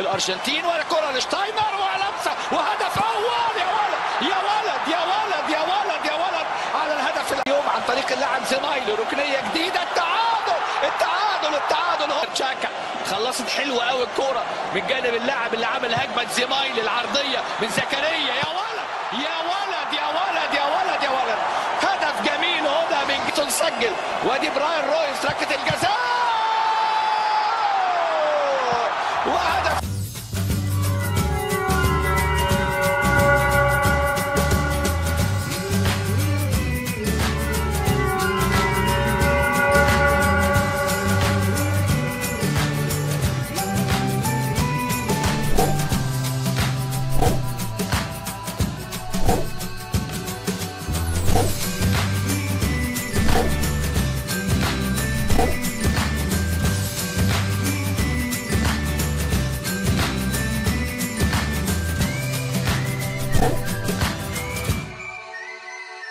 الارجنتين والكره لشتاينر ولمسه وهدف أول. يا ولد يا ولد يا ولد يا ولد يا ولد. على الهدف اليوم عن طريق اللاعب زمايله ركنية جديدة. التعادل التعادل التعادل. هو تشاكا خلصت حلوة قوي الكورة من جانب اللاعب اللي عمل هجمة زمايل العرضية من زكريا. يا ولد يا ولد يا ولد يا ولد يا ولد. هدف جميل هنا من جيتون سجل. وادي براين رويس ركلة الجزاء. وهدف